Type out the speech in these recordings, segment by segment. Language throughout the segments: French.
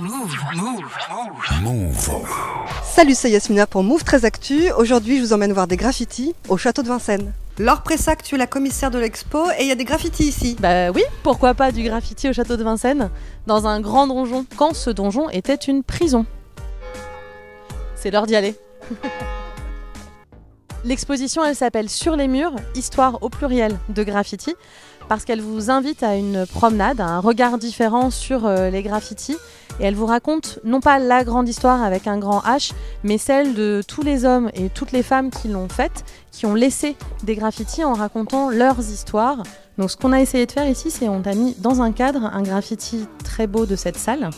Move. Salut, c'est Yasmina pour Move très Actu. Aujourd'hui, je vous emmène voir des graffitis au château de Vincennes. Laure Pressac, tu es la commissaire de l'expo et il y a des graffitis ici. Bah oui, pourquoi pas du graffiti au château de Vincennes, dans un grand donjon, quand ce donjon était une prison. C'est l'heure d'y aller. L'exposition, elle s'appelle Sur les murs, histoire au pluriel de graffiti, parce qu'elle vous invite à une promenade, à un regard différent sur euh, les graffitis, et elle vous raconte non pas la grande histoire avec un grand H, mais celle de tous les hommes et toutes les femmes qui l'ont faite, qui ont laissé des graffitis en racontant leurs histoires. Donc ce qu'on a essayé de faire ici, c'est on a mis dans un cadre un graffiti très beau de cette salle,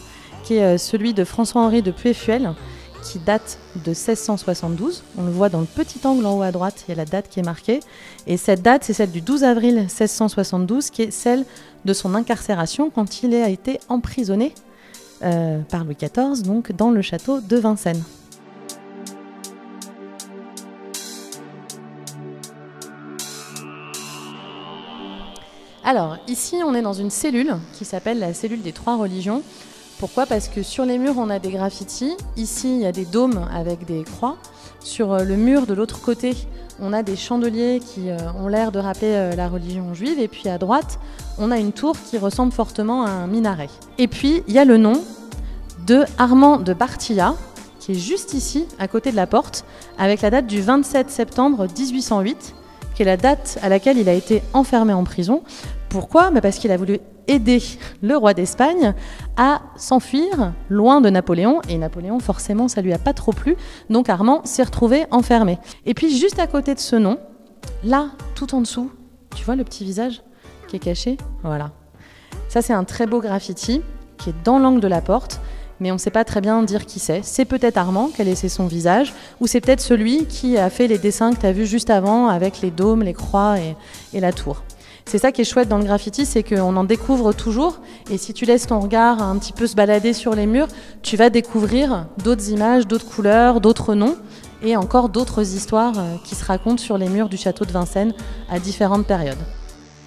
qui est euh, celui de François-Henri de Puefuel, qui date de 1672. On le voit dans le petit angle en haut à droite, il y a la date qui est marquée. Et cette date, c'est celle du 12 avril 1672, qui est celle de son incarcération quand il a été emprisonné euh, par Louis XIV, donc dans le château de Vincennes. Alors, ici, on est dans une cellule qui s'appelle la cellule des trois religions. Pourquoi? Parce que sur les murs, on a des graffitis. Ici, il y a des dômes avec des croix. Sur euh, le mur de l'autre côté, on a des chandeliers qui euh, ont l'air de rappeler euh, la religion juive. Et puis à droite, on a une tour qui ressemble fortement à un minaret. Et puis, il y a le nom de Armand de Bartilla, qui est juste ici, à côté de la porte, avec la date du 27 septembre 1808, qui est la date à laquelle il a été enfermé en prison. Pourquoi? Bah, Parce qu'il a voulu aider le roi d'Espagne à s'enfuir loin de Napoléon. Et Napoléon, forcément, ça lui a pas trop plu. Donc Armand s'est retrouvé enfermé. Et puis juste à côté de ce nom, là, tout en dessous, tu vois le petit visage qui est caché? Voilà. Ça, c'est un très beau graffiti qui est dans l'angle de la porte mais on ne sait pas très bien dire qui c'est. C'est peut-être Armand qui a laissé son visage, ou c'est peut-être celui qui a fait les dessins que tu as vus juste avant avec les dômes, les croix et, et la tour. C'est ça qui est chouette dans le graffiti, c'est qu'on en découvre toujours. Et si tu laisses ton regard un petit peu se balader sur les murs, tu vas découvrir d'autres images, d'autres couleurs, d'autres noms et encore d'autres histoires euh, qui se racontent sur les murs du château de Vincennes à différentes périodes.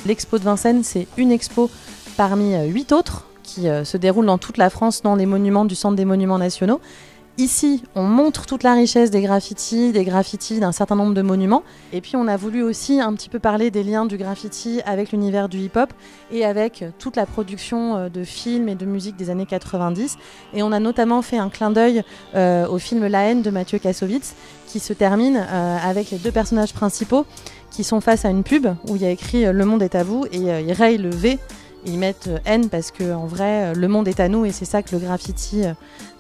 L'expo de Vincennes, c'est une expo parmi euh, huit autres qui euh, se déroulent dans toute la France dans les monuments du Centre des Monuments Nationaux. Ici, on montre toute la richesse des graffitis, des graffitis d'un certain nombre de monuments. Et puis, on a voulu aussi un petit peu parler des liens du graffiti avec l'univers du hip-hop et avec toute la production euh, de films et de musique des années 90. Et on a notamment fait un clin d'œil euh, au film La haine de Mathieu Kassovitz, qui se termine euh, avec les deux personnages principaux qui sont face à une pub où il y a écrit Le monde est à vous et ils rayent le V. Et ils mettent N parce que en vrai, le monde est à nous et c'est ça que le graffiti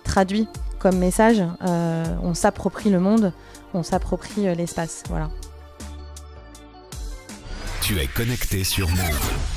traduit comme message. Euh, on s'approprie le monde, on s'approprie l'espace. Voilà. Tu es connecté sur Move.